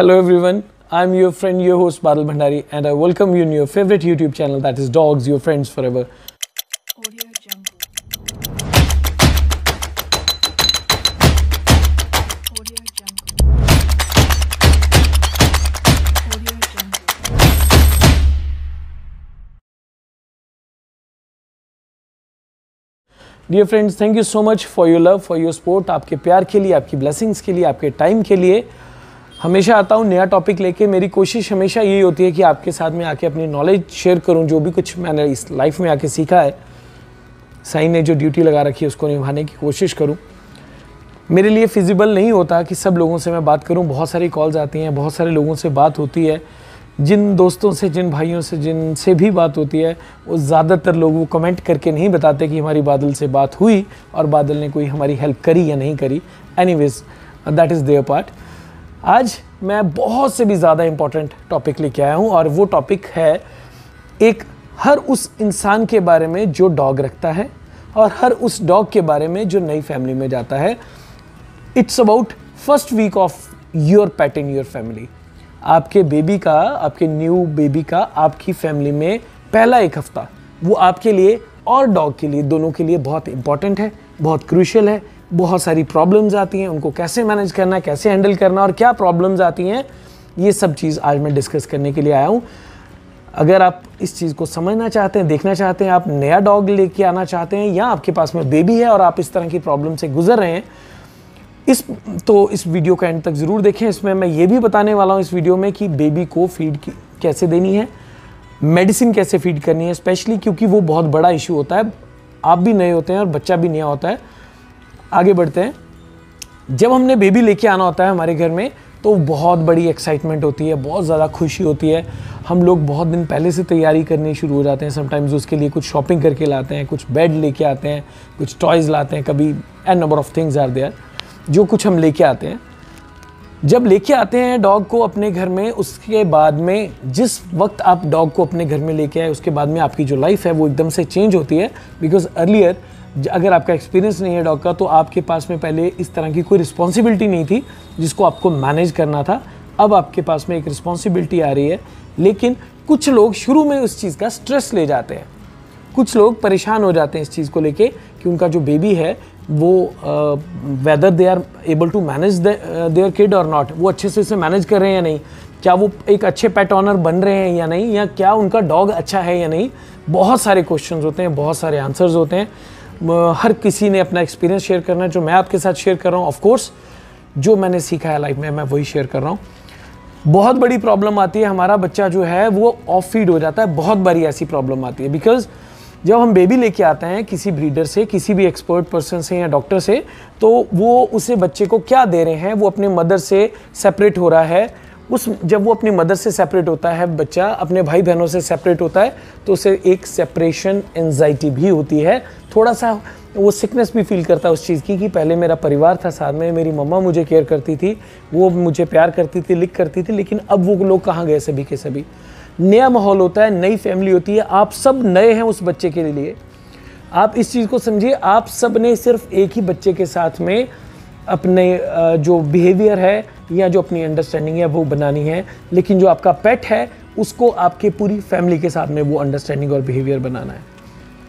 Hello everyone, I'm your friend, your host Badal Bhandari, and I welcome you in your favorite YouTube channel that is Dogs, Your Friends Forever. Dear friends thank you so much for your love for your support आपके प्यार के लिए आपकी blessings के लिए आपके time के लिए हमेशा आता हूँ, नया टॉपिक लेके मेरी कोशिश हमेशा यही होती है कि आपके साथ में आके अपनी नॉलेज शेयर करूँ, जो भी कुछ मैंने इस लाइफ में आके सीखा है। साई ने जो ड्यूटी लगा रखी है, उसको निभाने की कोशिश करूँ। मेरे लिए फिजिबल नहीं होता कि सब लोगों से मैं बात करूँ। बहुत सारी कॉल्स आती हैं, बहुत सारे लोगों से बात होती है। जिन दोस्तों से, जिन भाइयों से, जिनसे भी बात होती है, वो ज़्यादातर लोग वो कमेंट करके नहीं बताते कि हमारी बादल से बात हुई और बादल ने कोई हमारी हेल्प करी या नहीं करी। Anyways that is their part आज मैं बहुत से भी ज़्यादा इम्पोर्टेंट टॉपिक लेके आया हूँ और वो टॉपिक है एक हर उस इंसान के बारे में जो डॉग रखता है और हर उस डॉग के बारे में जो नई फैमिली में जाता है। It's about first week of your pet in your family आपके बेबी का, आपके न्यू बेबी का, आपकी फैमिली में पहला एक हफ़्ता, वो आपके लिए और डॉग के लिए, दोनों के लिए बहुत इंपॉर्टेंट है, बहुत क्रूशल है। बहुत सारी प्रॉब्लम्स आती हैं, उनको कैसे मैनेज करना है कैसे हैंडल करना और क्या प्रॉब्लम्स आती हैं, ये सब चीज़ आज मैं डिस्कस करने के लिए आया हूँ। अगर आप इस चीज़ को समझना चाहते हैं, देखना चाहते हैं, आप नया डॉग लेके आना चाहते हैं या आपके पास में बेबी है और आप इस तरह की प्रॉब्लम से गुजर रहे हैं, इस तो इस वीडियो का एंड तक ज़रूर देखें। इसमें मैं ये भी बताने वाला हूँ इस वीडियो में कि बेबी को फ़ीड की, कैसे देनी है मेडिसिन कैसे फ़ीड करनी है स्पेशली क्योंकि वो बहुत बड़ा इशू होता है। आप भी नए होते हैं और बच्चा भी नया होता है। आगे बढ़ते हैं। जब हमने बेबी लेके आना होता है हमारे घर में तो बहुत बड़ी एक्साइटमेंट होती है, बहुत ज़्यादा खुशी होती है। हम लोग बहुत दिन पहले से तैयारी करनी शुरू हो जाते हैं। समटाइम्स उसके लिए कुछ शॉपिंग करके लाते हैं, कुछ बेड लेके आते हैं, कुछ टॉयज़ लाते हैं, कभी an number of things are there जो कुछ हम लेके आते हैं। जब लेके आते हैं डॉग को अपने घर में, उसके बाद में जिस वक्त आप डॉग को अपने घर में लेके आए, उसके बाद में आपकी जो लाइफ है, वो एकदम से चेंज होती है। बिकॉज़ अर्लियर अगर आपका एक्सपीरियंस नहीं है डॉग का तो आपके पास में पहले इस तरह की कोई रिस्पॉन्सिबिलिटी नहीं थी जिसको आपको मैनेज करना था। अब आपके पास में एक रिस्पॉन्सिबिलिटी आ रही है। लेकिन कुछ लोग शुरू में उस चीज़ का स्ट्रेस ले जाते हैं। कुछ लोग परेशान हो जाते हैं इस चीज़ को लेके कि उनका जो बेबी है, वो whether they are able to manage their kid और नॉट वो अच्छे से इसे मैनेज कर रहे हैं या नहीं? क्या वो एक अच्छे पेट ऑनर बन रहे हैं या नहीं? या क्या उनका डॉग अच्छा है या नहीं? बहुत सारे क्वेश्चंस होते हैं, बहुत सारे आंसर्स होते हैं। हर किसी ने अपना एक्सपीरियंस शेयर करना है, जो मैं आपके साथ शेयर कर रहा हूँ ऑफकोर्स जो मैंने सीखा है लाइफ में, मैं वही शेयर कर रहा हूँ। बहुत बड़ी प्रॉब्लम आती है, हमारा बच्चा जो है, वो ऑफ़ फ़ीड हो जाता है, बहुत बड़ी ऐसी प्रॉब्लम आती है। बिकॉज़ जब हम बेबी लेके आते हैं, किसी ब्रीडर से, किसी भी एक्सपर्ट पर्सन से या डॉक्टर से तो वो उसे बच्चे को क्या दे रहे हैं, वो अपने मदर से सेपरेट हो रहा है उस जब वो अपनी मदर से सेपरेट होता है, बच्चा अपने भाई बहनों से सेपरेट होता है तो उसे एक सेपरेशन एनजाइटी भी होती है। थोड़ा सा वो सिकनेस भी फील करता है उस चीज़ की, कि पहले मेरा परिवार था साथ में, मेरी मम्मा मुझे केयर करती थी, वो मुझे प्यार करती थी लिख करती थी, लेकिन अब वो लोग कहाँ गए सभी के सभी? नया माहौल होता है, नई फैमिली होती है, आप सब नए हैं उस बच्चे के लिए। आप इस चीज़ को समझिए, आप सबने सिर्फ़ एक ही बच्चे के साथ में अपने जो बिहेवियर है या जो अपनी अंडरस्टैंडिंग है, वो बनानी है। लेकिन जो आपका पेट है, उसको आपके पूरी फैमिली के साथ में वो अंडरस्टैंडिंग और बिहेवियर बनाना है।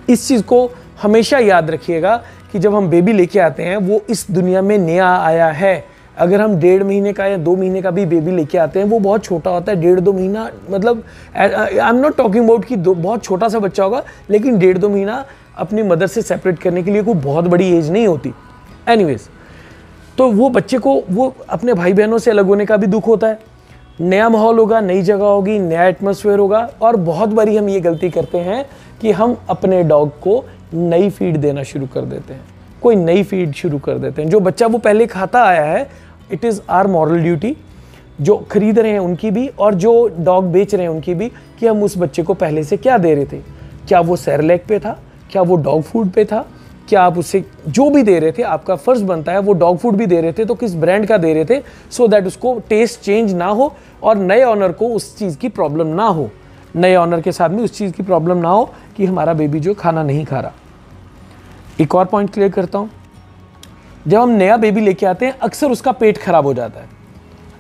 इस चीज़ को हमेशा याद रखिएगा कि जब हम बेबी लेके आते हैं, वो इस दुनिया में नया आया है। अगर हम डेढ़ महीने का या दो महीने का भी बेबी लेके आते हैं, वो बहुत छोटा होता है। डेढ़ दो महीना मतलब I am not talking about कि दो, बहुत छोटा सा बच्चा होगा, लेकिन डेढ़ दो महीना अपनी मदर से सेपरेट करने के लिए कोई बहुत बड़ी एज नहीं होती। एनीवेज तो वो बच्चे को, वो अपने भाई बहनों से अलग होने का भी दुख होता है। नया माहौल होगा, नई जगह होगी, नया एटमोसफेयर होगा और बहुत बारी हम ये गलती करते हैं कि हम अपने डॉग को नई फ़ीड देना शुरू कर देते हैं। कोई नई फ़ीड शुरू कर देते हैं। जो बच्चा वो पहले खाता आया है it is our moral duty जो खरीद रहे हैं उनकी भी और जो डॉग बेच रहे हैं उनकी भी कि हम उस बच्चे को पहले से क्या दे रहे थे। क्या वो सैरलैक पे था? क्या वो डॉग फ़ूड पे था? क्या आप उसे जो भी दे रहे थे, आपका फ़र्ज़ बनता है, वो डॉग फ़ूड भी दे रहे थे तो किस ब्रांड का दे रहे थे सो so दैट उसको टेस्ट चेंज ना हो और नए ऑनर को उस चीज़ की प्रॉब्लम ना हो। नए ऑनर के साथ में उस चीज़ की प्रॉब्लम ना हो कि हमारा बेबी जो खाना नहीं खा रहा। एक और पॉइंट क्लियर करता हूँ। जब हम नया बेबी लेके आते हैं, अक्सर उसका पेट खराब हो जाता है।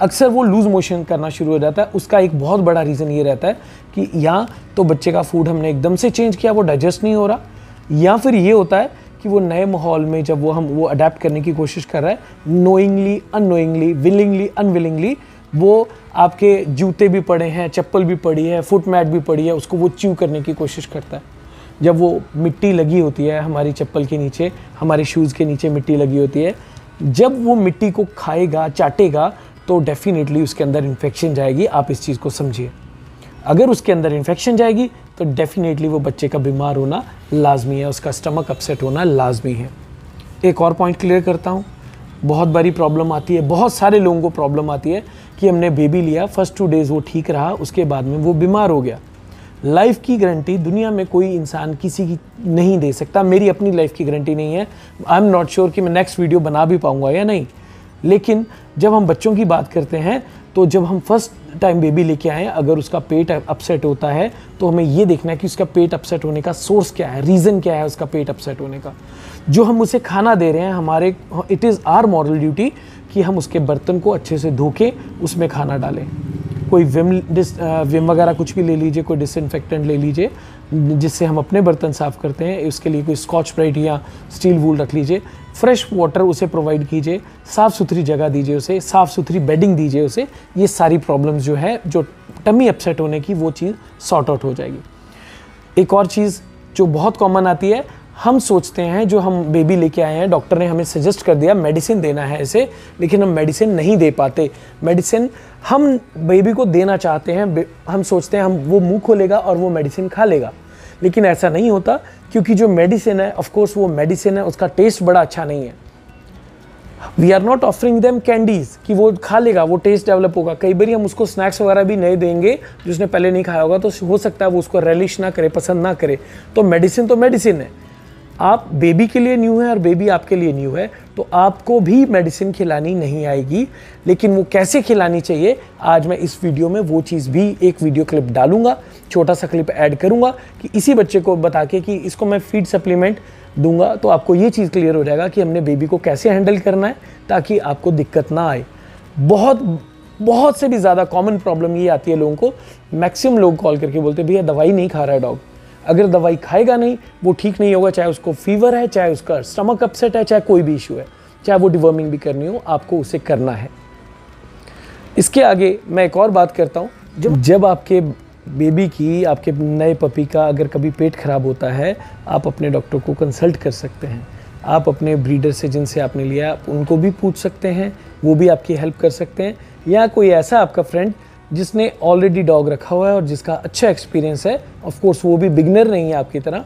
अक्सर वो लूज मोशन करना शुरू हो जाता है। उसका एक बहुत बड़ा रीज़न ये रहता है कि या तो बच्चे का फ़ूड हमने एकदम से चेंज किया, वो डाइजेस्ट नहीं हो रहा, या फिर ये होता है कि वो नए माहौल में जब वो हम, वो अडेप्ट करने की कोशिश कर रहा है नोइंगली अनोइंगली विलिंगली अनविलिंगली वो आपके जूते भी पड़े हैं, चप्पल भी पड़ी है फुट मैट भी पड़ी है, उसको वो च्यू करने की कोशिश करता है। जब वो मिट्टी लगी होती है हमारी चप्पल के नीचे, हमारे शूज़ के नीचे मिट्टी लगी होती है, जब वो मिट्टी को खाएगा, चाटेगा तो डेफिनेटली उसके अंदर इन्फेक्शन जाएगी, आप इस चीज़ को समझिए। अगर उसके अंदर इन्फेक्शन जाएगी तो डेफिनेटली वो बच्चे का बीमार होना लाजमी है, उसका स्टमक अपसेट होना लाजमी है। एक और पॉइंट क्लियर करता हूँ। बहुत बड़ी प्रॉब्लम आती है, बहुत सारे लोगों को प्रॉब्लम आती है कि हमने बेबी लिया फ़र्स्ट टू डेज़ वो ठीक रहा, उसके बाद में वो बीमार हो गया। लाइफ की गारंटी दुनिया में कोई इंसान किसी की नहीं दे सकता, मेरी अपनी लाइफ की गारंटी नहीं है। आई एम नॉट श्योर कि मैं नेक्स्ट वीडियो बना भी पाऊँगा या नहीं। लेकिन जब हम बच्चों की बात करते हैं तो जब हम फ़र्स्ट टाइम बेबी लेके आए, अगर उसका पेट अपसेट होता है तो हमें ये देखना है कि उसका पेट अपसेट होने का सोर्स क्या है रीज़न क्या है उसका पेट अपसेट होने का। जो हम उसे खाना दे रहे हैं, हमारे it is our moral duty कि हम उसके बर्तन को अच्छे से धो के उसमें खाना डालें। कोई विम डिस विम वगैरह कुछ भी ले लीजिए, कोई डिसइनफेक्टेंट ले लीजिए, जिससे हम अपने बर्तन साफ़ करते हैं, उसके लिए कोई स्कॉच ब्राइट या स्टील वूल रख लीजिए फ्रेश वाटर उसे प्रोवाइड कीजिए, साफ़ सुथरी जगह दीजिए उसे, साफ़ सुथरी बेडिंग दीजिए उसे, ये सारी प्रॉब्लम्स जो है, जो टमी अपसेट होने की वो चीज़ सॉर्ट आउट हो जाएगी। एक और चीज़ जो बहुत कॉमन आती है, हम सोचते हैं, जो हम बेबी लेके आए हैं डॉक्टर ने हमें सजेस्ट कर दिया मेडिसिन देना है इसे, लेकिन हम मेडिसिन नहीं दे पाते। मेडिसिन हम बेबी को देना चाहते हैं, हम सोचते हैं, हम वो मुँह खोलेगा और वो मेडिसिन खा लेगा। लेकिन ऐसा नहीं होता क्योंकि जो मेडिसिन है ऑफकोर्स वो मेडिसिन है, उसका टेस्ट बड़ा अच्छा नहीं है। We are not offering them candies कि वो खा लेगा, वो टेस्ट डेवलप होगा। कई बार हम उसको स्नैक्स वगैरह भी नहीं देंगे जिसने पहले नहीं खाया होगा तो हो सकता है वो उसको रेलिश ना करे, पसंद ना करे। तो मेडिसिन तो मेडिसिन है। आप बेबी के लिए न्यू है और बेबी आपके लिए न्यू है तो आपको भी मेडिसिन खिलानी नहीं आएगी। लेकिन वो कैसे खिलानी चाहिए, आज मैं इस वीडियो में वो चीज़ भी एक वीडियो क्लिप डालूँगा, छोटा सा क्लिप ऐड करूँगा कि इसी बच्चे को बता के कि इसको मैं फ़ीड सप्लीमेंट दूँगा तो आपको ये चीज़ क्लियर हो जाएगा कि हमने बेबी को कैसे हैंडल करना है ताकि आपको दिक्कत ना आए। बहुत बहुत से भी ज़्यादा कॉमन प्रॉब्लम ये आती है लोगों को। मैक्सिमम लोग कॉल करके बोलते भैया दवाई नहीं खा रहा है डॉग। अगर दवाई खाएगा नहीं वो ठीक नहीं होगा चाहे उसको फीवर है चाहे उसका स्टमक अपसेट है चाहे कोई भी इशू है चाहे वो डिवर्मिंग भी करनी हो आपको उसे करना है। इसके आगे मैं एक और बात करता हूँ। जब जब आपके बेबी की आपके नए पपी का अगर कभी पेट खराब होता है आप अपने डॉक्टर को कंसल्ट कर सकते हैं। आप अपने ब्रीडर से जिनसे आपने लिया आप उनको भी पूछ सकते हैं वो भी आपकी हेल्प कर सकते हैं। या कोई ऐसा आपका फ्रेंड जिसने ऑलरेडी डॉग रखा हुआ है और जिसका अच्छा एक्सपीरियंस है। ऑफ़ कोर्स वो भी बिगनर नहीं है आपकी तरह।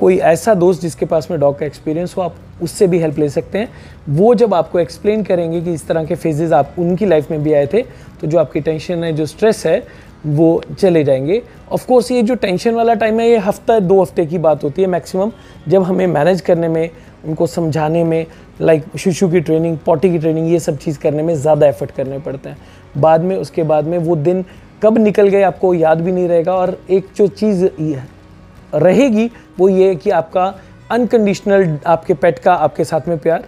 कोई ऐसा दोस्त जिसके पास में डॉग का एक्सपीरियंस हो, आप उससे भी हेल्प ले सकते हैं। वो जब आपको एक्सप्लेन करेंगे कि इस तरह के फेजेज़ आप उनकी लाइफ में भी आए थे तो जो आपकी टेंशन है, जो स्ट्रेस है, वो चले जाएँगे। ऑफ़ कोर्स ये जो टेंशन वाला टाइम है, ये हफ़्ता, दो हफ़्ते की बात होती है मैक्सिमम जब हमें मैनेज करने में उनको समझाने में लाइक शिशु की ट्रेनिंग पॉटी की ट्रेनिंग ये सब चीज़ करने में ज़्यादा एफर्ट करने पड़ते हैं। बाद में, उसके बाद में वो दिन कब निकल गए, आपको याद भी नहीं रहेगा। और एक जो चीज़ रहेगी, वो ये है कि आपका अनकंडीशनल आपके पेट का आपके साथ में प्यार,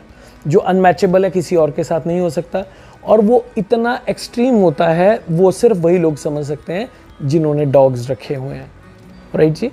जो अनमैचेबल है, किसी और के साथ नहीं हो सकता। और वो इतना एक्सट्रीम होता है, वो सिर्फ़ वही लोग समझ सकते हैं, जिन्होंने डॉग्स रखे हुए हैं। राइट जी?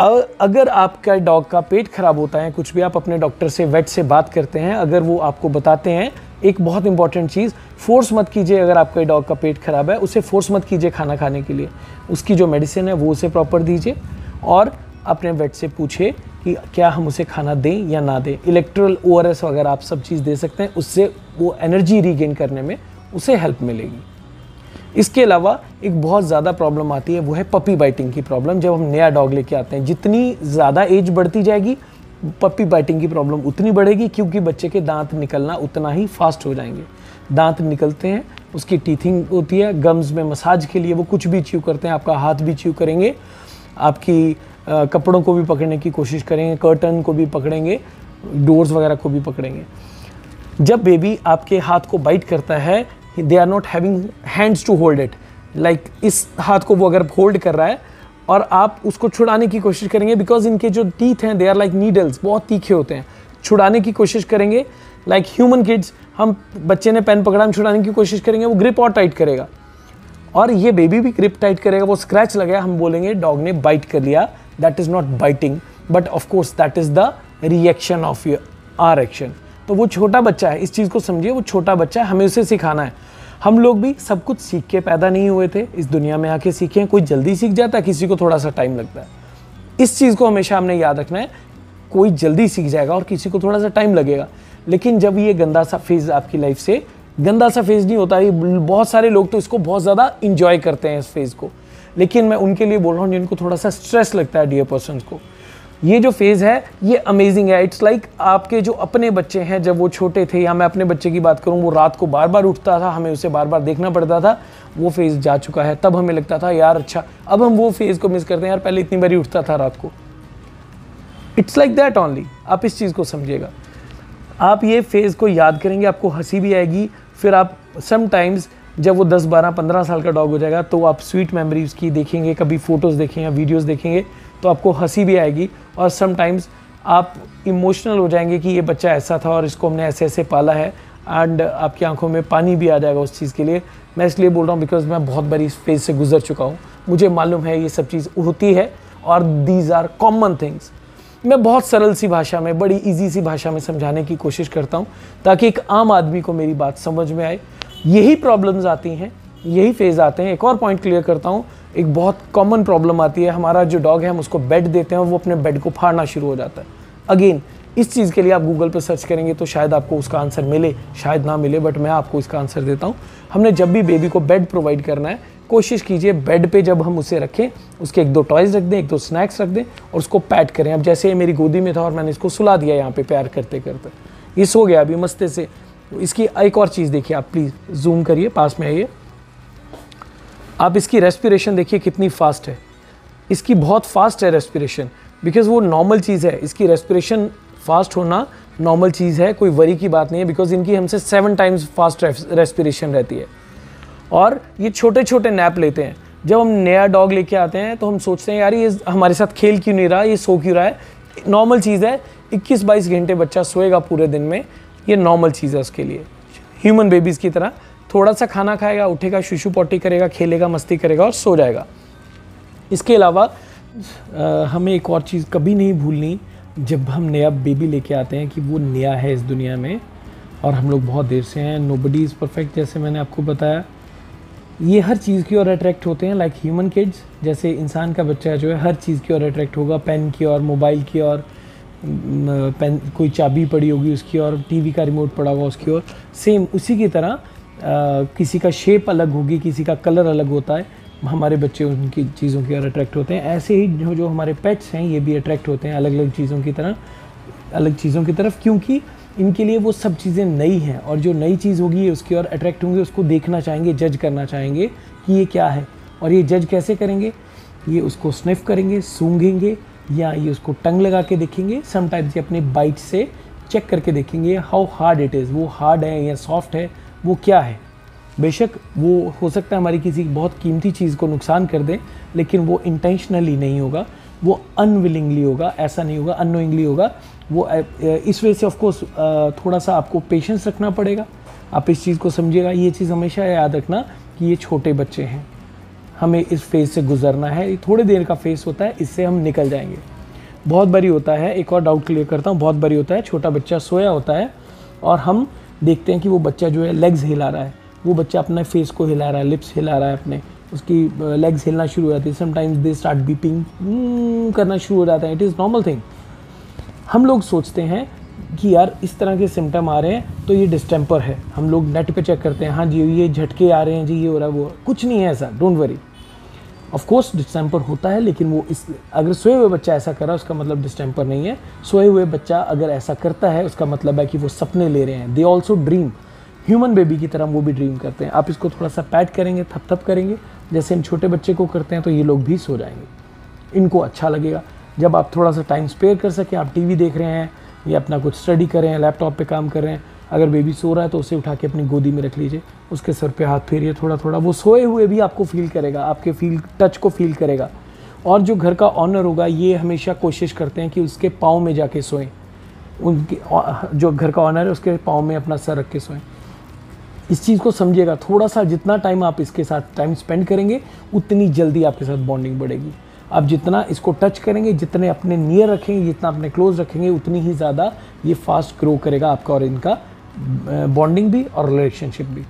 अगर आपका डॉग का पेट खराब होता है, कुछ भी आप अपने डॉक्टर से, वेट से बात करते हैं, अगर वो आपको बताते हैं, एक बहुत इंपॉर्टेंट चीज़ फोर्स मत कीजिए अगर आपका डॉग का पेट खराब है, उसे फोर्स मत कीजिए खाना खाने के लिए। उसकी जो मेडिसिन है, वो उसे प्रॉपर दीजिए और अपने वेट से पूछिए कि क्या हम उसे खाना दें या ना दें। इलेक्ट्रल ओ वगैरह आप सब चीज़ दे सकते हैं, उससे वो एनर्जी रीगेन करने में उसे हेल्प मिलेगी। इसके अलावा एक बहुत ज़्यादा प्रॉब्लम आती है वो है पपी बाइटिंग की प्रॉब्लम जब हम नया डॉग लेके आते हैं। जितनी ज़्यादा एज बढ़ती जाएगी पपी बाइटिंग की प्रॉब्लम उतनी बढ़ेगी क्योंकि बच्चे के दांत निकलना उतना ही फास्ट हो जाएँगे। दांत निकलते हैं उसकी टीथिंग होती है गम्स में मसाज के लिए वो कुछ भी च्यू करते हैं आपका हाथ भी च्यू करेंगे आपकी अ, कपड़ों को भी पकड़ने की कोशिश करेंगे कर्टन को भी पकड़ेंगे डोर्स वगैरह को भी पकड़ेंगे। जब बेबी आपके हाथ को बाइट करता है they are not having hands to hold it like इस हाथ को वो अगर होल्ड कर रहा है, और आप उसको छुड़ाने की कोशिश करेंगे बिकॉज़ इनके जो टीथ हैं दे आर लाइक नीडल्स बहुत तीखे होते हैं। छुड़ाने की कोशिश करेंगे लाइक ह्यूमन किड्स हम बच्चे ने पेन पकड़ा, हम छुड़ाने की कोशिश करेंगे, वो ग्रिप और टाइट करेगा। और ये बेबी भी ग्रिप टाइट करेगा, वो स्क्रैच लगाया, हम बोलेंगे डॉग ने बाइट कर लिया that is not biting but of course that is the reaction of our action तो वो छोटा बच्चा है, इस चीज़ को समझिए, वो छोटा बच्चा है, हमें उसे सिखाना है। हम लोग भी सब कुछ सीख के पैदा नहीं हुए थे, इस दुनिया में आके सीखे कोई जल्दी सीख जाता है, किसी को थोड़ा सा टाइम लगता है। इस चीज़ को हमेशा हमने याद रखना है, कोई जल्दी सीख जाएगा और किसी को थोड़ा सा टाइम लगेगा। लेकिन जब ये गंदा सा फ़ेज़ आपकी लाइफ से, गंदा सा फ़ेज़ नहीं होता, ये बहुत सारे लोग तो इसको बहुत ज़्यादा इंजॉय करते हैं, इस फ़ेज़ को। लेकिन मैं उनके लिए बोल रहा हूँ, जिनको थोड़ा सा स्ट्रेस लगता है डियर पर्सन को। ये जो फ़ेज़ है, ये अमेजिंग है. इट्स लाइक like आपके जो अपने बच्चे हैं, जब वो छोटे थे, या मैं अपने बच्चे की बात करूँ, वो रात को बार बार उठता था, हमें उसे बार बार देखना पड़ता था, वो फ़ेज़ जा चुका है. तब हमें लगता था, यार अच्छा अब हम वो फ़ेज़ को मिस करते हैं, यार, पहले इतनी बारी उठता था रात को. इट्स लाइक दैट ओनली आप इस चीज़ को समझिएगा. आप ये फ़ेज़ को याद करेंगे, आपको हँसी भी आएगी. फिर आप समटाइम्स जब वो 10 12 15 साल का डॉग हो जाएगा तो आप स्वीट मेमोरीज की देखेंगे, कभी फ़ोटोज़ देखेंगे वीडियोज़ देखेंगे. तो आपको हँसी भी आएगी और समटाइम्स आप इमोशनल हो जाएँगे कि ये बच्चा ऐसा था और इसको हमने ऐसे ऐसे पाला है एंड आपकी आँखों में पानी भी आ जाएगा उस चीज़ के लिए। मैं इसलिए बोल रहा हूँ बिकॉज़ मैं बहुत बारी इस फ़ेज़ से गुजर चुका हूँ। मुझे मालूम है ये सब चीज़ होती है और दीज आर कॉमन थिंग्स मैं बहुत सरल सी भाषा में, बड़ी इजी सी भाषा में समझाने की कोशिश करता हूँ ताकि एक आम आदमी को मेरी बात समझ में आए। यही प्रॉब्लम्स आती हैं, यही फ़ेज़ आते हैं। एक और पॉइंट क्लियर करता हूँ एक बहुत कॉमन प्रॉब्लम आती है। हमारा जो डॉग है, हम उसको बेड देते हैं वो अपने बेड को फाड़ना शुरू हो जाता है। अगेन इस चीज़ के लिए आप गूगल पर सर्च करेंगे तो शायद आपको उसका आंसर मिले। शायद ना मिले बट मैं आपको इसका आंसर देता हूँ। हमने जब भी बेबी को बेड प्रोवाइड करना है, कोशिश कीजिए बेड पे जब हम उसे रखें, उसके एक दो टॉयज़ रख दें, एक दो स्नैक्स रख दें और उसको पैट करें। अब जैसे ये मेरी गोदी में था और मैंने इसको सुला दिया यहाँ पे प्यार करते करते ये सो गया अभी मस्ते से। इसकी एक और चीज़ देखिए आप प्लीज़ जूम करिए, पास में आइए। आप इसकी रेस्पिरेशन देखिए कितनी फास्ट है। इसकी बहुत फास्ट है रेस्पिरेशन बिकॉज़ वो नॉर्मल चीज़ है। इसकी रेस्पिरेशन फास्ट होना नॉर्मल चीज़ है, कोई वरी की बात नहीं है बिकॉज़ इनकी हमसे सेवन टाइम्स फास्ट रेस्पिरेशन रहती है। और ये छोटे छोटे नैप लेते हैं। जब हम नया डॉग लेके आते हैं तो हम सोचते हैं, यार, ये हमारे साथ खेल क्यों नहीं रहा? ये सो क्यों रहा है? नॉर्मल चीज़ है। 21-22 घंटे बच्चा सोएगा पूरे दिन में। ये नॉर्मल चीज़ है उसके लिए। ह्यूमन बेबीज़ की तरह। थोड़ा सा खाना खाएगा, उठेगा, शुशु पॉटी करेगा, खेलेगा, मस्ती करेगा और सो जाएगा। इसके अलावा हमें एक और चीज़ कभी नहीं भूलनी, जब हम नया बेबी लेके आते हैं कि वो नया है इस दुनिया में, और हम लोग बहुत देर से हैं नो बडी इज़ परफेक्ट जैसे मैंने आपको बताया। ये हर चीज़ की ओर अट्रैक्ट होते हैं लाइक ह्यूमन किड्स जैसे इंसान का बच्चा जो है, हर चीज़ की ओर अट्रैक्ट होगा पेन की और मोबाइल की और पेन कोई चाबी पड़ी होगी उसकी और टीवी का रिमोट पड़ा होगा उसकी ओर। सेम उसी की तरह किसी का शेप अलग होगी, किसी का कलर अलग होता है, हमारे बच्चे उनकी चीज़ों की ओर अट्रैक्ट होते हैं। ऐसे ही जो जो हमारे पेट्स हैं, ये भी अट्रैक्ट होते हैं अलग अलग चीज़ों की तरह, अलग चीज़ों की तरफ़, क्योंकि इनके लिए वो सब चीज़ें नई हैं और जो नई चीज़ होगी, उसकी ओर अट्रैक्ट होंगे, उसको देखना चाहेंगे जज करना चाहेंगे कि ये क्या है। और ये जज कैसे करेंगे? ये उसको स्निफ करेंगे, सूंघेंगे, या ये उसको टंग लगा के देखेंगे समटाइम्स ये अपने बाइट से चेक करके देखेंगे हाउ हार्ड इट इज़ वो हार्ड है या सॉफ्ट है वो क्या है? बेशक वो हो सकता है हमारी किसी बहुत कीमती चीज़ को नुकसान कर दे, लेकिन वो इंटेंशनली नहीं होगा। वो अनविलिंगली होगा, ऐसा नहीं होगा अनोइंगली होगा। वो इस वजह से ऑफकोर्स थोड़ा सा आपको पेशेंस रखना पड़ेगा। आप इस चीज़ को समझिएगा। ये चीज़ हमेशा याद रखना कि ये छोटे बच्चे हैं। हमें इस फ़ेज़ से गुजरना है। थोड़ी देर का फ़ेज़ होता है, इससे हम निकल जाएँगे। बहुत बारी होता है, एक और डाउट क्लियर करता हूँ, बहुत बारी होता है, छोटा बच्चा सोया होता है और हम देखते हैं कि वो बच्चा जो है लेग्स हिला रहा है। वो बच्चा अपने फेस को हिला रहा है लिप्स हिला रहा है अपने। उसकी लेग्स हिलना शुरू हो जाती है। समटाइम्स दे स्टार्ट बीपिंग करना शुरू हो जाता है। इट इज़ नॉर्मल थिंग हम लोग सोचते हैं कि यार, इस तरह के सिम्टम आ रहे हैं तो ये डिस्टेम्पर है। हम लोग नेट पे चेक करते हैं हाँ जी, ये झटके आ रहे हैं, जी, ये हो रहा है, वो कुछ नहीं है ऐसा don't worry of course distemper होता है, लेकिन वो इस, अगर सोए हुए बच्चा ऐसा कर रहा है, उसका मतलब डिस्टेम्पर नहीं है। सोए हुए बच्चा अगर ऐसा करता है, उसका मतलब है कि वो सपने ले रहे हैं। They also dream human baby की तरह वो भी ड्रीम करते हैं। आप इसको थोड़ा सा पैट करेंगे थप थप करेंगे। जैसे हम छोटे बच्चे को करते हैं तो ये लोग भी सो जाएँगे। इनको अच्छा लगेगा। जब आप थोड़ा सा टाइम स्पेयर कर सकें, आप टीवी देख रहे हैं, या अपना कुछ स्टडी कर रहे हैं लैपटॉप पे काम कर रहे हैं अगर बेबी सो रहा है तो उसे उठा के अपनी गोदी में रख लीजिए। उसके सर पे हाथ फेरिए थोड़ा थोड़ा वो सोए हुए भी आपको फील करेगा, आपके फील टच को फील करेगा। और जो घर का ऑनर होगा, ये हमेशा कोशिश करते हैं कि उसके पाँव में जाके सोएँ। उनके, जो घर का ऑनर है, उसके पाँव में अपना सर रख के सोएँ। इस चीज़ को समझिएगा थोड़ा सा जितना टाइम आप इसके साथ टाइम स्पेंड करेंगे, उतनी जल्दी आपके साथ बॉन्डिंग बढ़ेगी। आप जितना इसको टच करेंगे, जितने अपने नियर रखेंगे, जितना अपने क्लोज रखेंगे, उतनी ही ज़्यादा ये फास्ट ग्रो करेगा आपका और इनका बॉन्डिंग भी और रिलेशनशिप भी।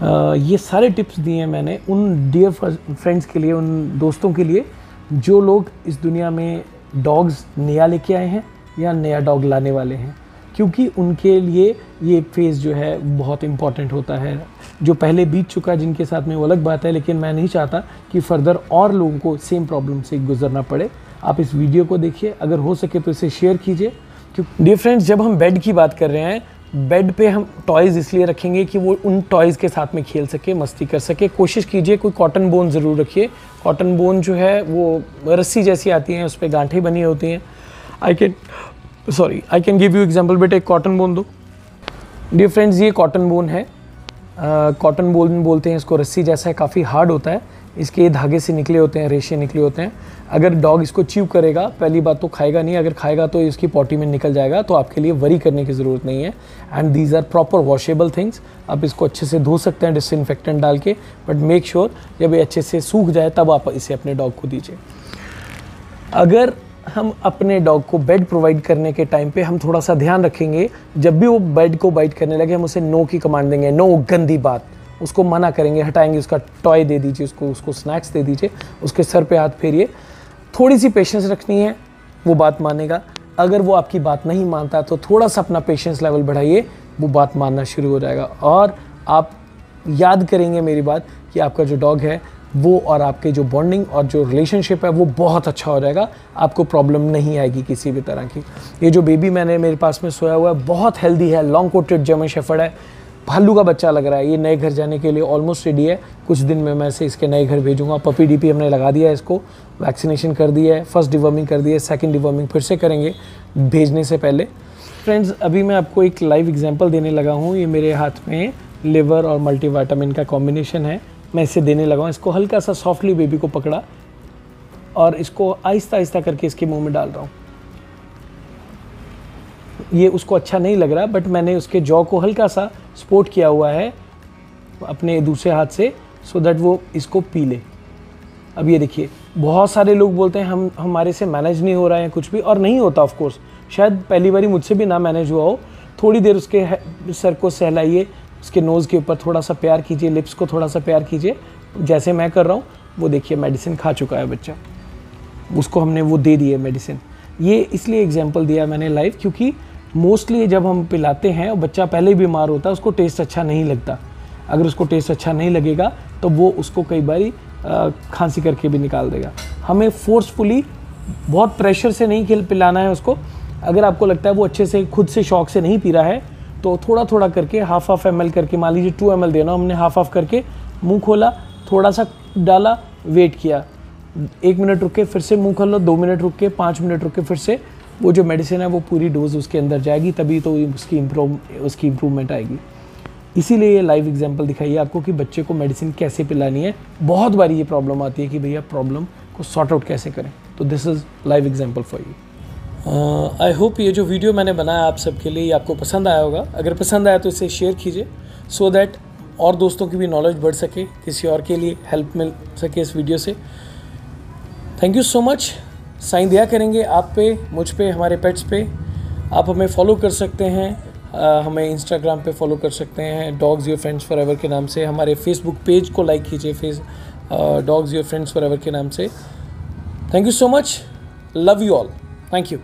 अ, ये सारे टिप्स दिए हैं मैंने उन डियर फ्रेंड्स के लिए उन दोस्तों के लिए जो लोग इस दुनिया में डॉग्स नया लेके आए हैं या नया डॉग लाने वाले हैं। क्योंकि उनके लिए ये फ़ेज़ जो है बहुत इंपॉर्टेंट होता है। जो पहले बीत चुका है जिनके साथ में वो अलग बात है लेकिन मैं नहीं चाहता कि फर्दर और लोगों को सेम प्रॉब्लम से गुजरना पड़े। आप इस वीडियो को देखिए। अगर हो सके तो इसे शेयर कीजिए। डियर फ्रेंड्स जब हम बेड की बात कर रहे हैं बेड पे हम टॉयज़ इसलिए रखेंगे कि वो उन टॉयज़ के साथ में खेल सके, मस्ती कर सके। कोशिश कीजिए, कोई कॉटन बोन ज़रूर रखिए। कॉटन बोन जो है, वो रस्सी जैसी आती हैं, उस पर गांठें बनी होती हैं। I can sorry I can give you example बेटे, एक कॉटन बोन दो। डियर फ्रेंड्स ये कॉटन बोन है। कॉटन बोन बोलते हैं इसको, रस्सी जैसा है, काफ़ी हार्ड होता है। इसके धागे से निकले होते हैं, रेशे निकले होते हैं। अगर डॉग इसको च्यू करेगा, पहली बात तो खाएगा नहीं, अगर खाएगा तो इसकी पॉटी में निकल जाएगा तो आपके लिए वरी करने की ज़रूरत नहीं है। And these are proper washable things आप इसको अच्छे से धो सकते हैं डिसइनफेक्टेंट डाल के बट मेक श्योर जब ये अच्छे से सूख जाए, तब आप इसे अपने डॉग को दीजिए। अगर हम अपने डॉग को बेड प्रोवाइड करने के टाइम पे हम थोड़ा सा ध्यान रखेंगे, जब भी वो बेड को बाइट करने लगे, हम उसे नो की कमांड देंगे। नो गंदी बात। उसको मना करेंगे, हटाएँगे, उसका टॉय दे दीजिए, उसको उसको स्नैक्स दे दीजिए, उसके सर पे हाथ फेरिए। थोड़ी सी पेशेंस रखनी है, वो बात मानेगा। अगर वो आपकी बात नहीं मानता तो थोड़ा सा अपना पेशेंस लेवल बढ़ाइए, वो बात मानना शुरू हो जाएगा। और आप याद करेंगे मेरी बात कि आपका जो डॉग है, वो और आपके जो बॉन्डिंग और जो रिलेशनशिप है, वो बहुत अच्छा हो जाएगा। आपको प्रॉब्लम नहीं आएगी किसी भी तरह की। ये जो बेबी मैंने मेरे पास में सोया हुआ है, बहुत हेल्दी है लॉन्ग कोटेड जर्मन शेफर्ड है। भालू का बच्चा लग रहा है, ये नए घर जाने के लिए ऑलमोस्ट रेडी है। कुछ दिन में मैं इसे इसके नए घर भेजूँगा। पपी डीपी हमने लगा दिया है इसको। वैक्सीनेशन कर दिया है फ़र्स्ट डिवर्मिंग कर दी है सेकेंड डिवर्मिंग फिर से करेंगे भेजने से पहले। फ्रेंड्स अभी मैं आपको एक लाइव एग्ज़ाम्पल देने लगा हूँ। ये मेरे हाथ में लिवर और मल्टीविटामिन का कॉम्बिनेशन है। मैं इसे देने लगा हूँ। इसको हल्का सा सॉफ्टली बेबी को पकड़ा और इसको आहिस्ता आहिस्ता करके इसके मुँह में डाल रहा हूँ। ये उसको अच्छा नहीं लग रहा बट मैंने उसके जॉ को हल्का सा स्पोर्ट किया हुआ है अपने दूसरे हाथ से सो दैट वो इसको पी ले। अब ये देखिए, बहुत सारे लोग बोलते हैं, हम, हमारे से मैनेज नहीं हो रहा है कुछ भी, और नहीं होता ऑफ़ कोर्स शायद पहली बारी मुझसे भी ना मैनेज हुआ हो। थोड़ी देर उसके सर को सहलाइए, उसके नोज़ के ऊपर थोड़ा सा प्यार कीजिए लिप्स को थोड़ा सा प्यार कीजिए। जैसे मैं कर रहा हूँ, वो देखिए मेडिसिन खा चुका है बच्चा। उसको हमने वो दे दी है मेडिसिन ये इसलिए एग्ज़ाम्पल दिया मैंने लाइव क्योंकि मोस्टली जब हम पिलाते हैं और बच्चा पहले ही बीमार होता है, उसको टेस्ट अच्छा नहीं लगता। अगर उसको टेस्ट अच्छा नहीं लगेगा तो वो उसको कई बारी खांसी करके भी निकाल देगा। हमें फोर्सफुली बहुत प्रेशर से नहीं खिल, पिलाना है उसको। अगर आपको लगता है वो अच्छे से, खुद से शौक से नहीं पी रहा है तो थोड़ा थोड़ा करके हाफ़ हाफ़ एम करके, मान लीजिए टू एम देना हमने हाफ़ हाफ़ करके मुँह खोला, थोड़ा सा डाला वेट किया। एक मिनट रुक के फिर से मुँह खोल लो, दो मिनट रुक के, पाँच मिनट रुक के फिर से वो जो मेडिसिन है वो पूरी डोज उसके अंदर जाएगी, तभी तो उसकी इम्प्रूव उसकी इम्प्रूवमेंट आएगी। इसीलिए ये लाइव एग्जांपल दिखाइए आपको कि बच्चे को मेडिसिन कैसे पिलानी है। बहुत बारी ये प्रॉब्लम आती है कि भैया प्रॉब्लम को सॉर्ट आउट कैसे करें। तो this is live example for you I hope ये जो वीडियो मैंने बनाया आप सबके लिए आपको पसंद आया होगा। अगर पसंद आया तो इसे शेयर कीजिए सो दैट और दोस्तों की भी नॉलेज बढ़ सके, किसी और के लिए हेल्प मिल सके इस वीडियो से। Thank you so much sign दिया करेंगे आप पे मुझ पे हमारे पेट्स पे। आप हमें फॉलो कर सकते हैं आ, हमें इंस्टाग्राम पे फॉलो कर सकते हैं dogs your friends forever के नाम से। हमारे फेसबुक पेज को लाइक कीजिए face dogs your friends forever के नाम से। Thank you so much love you all thank you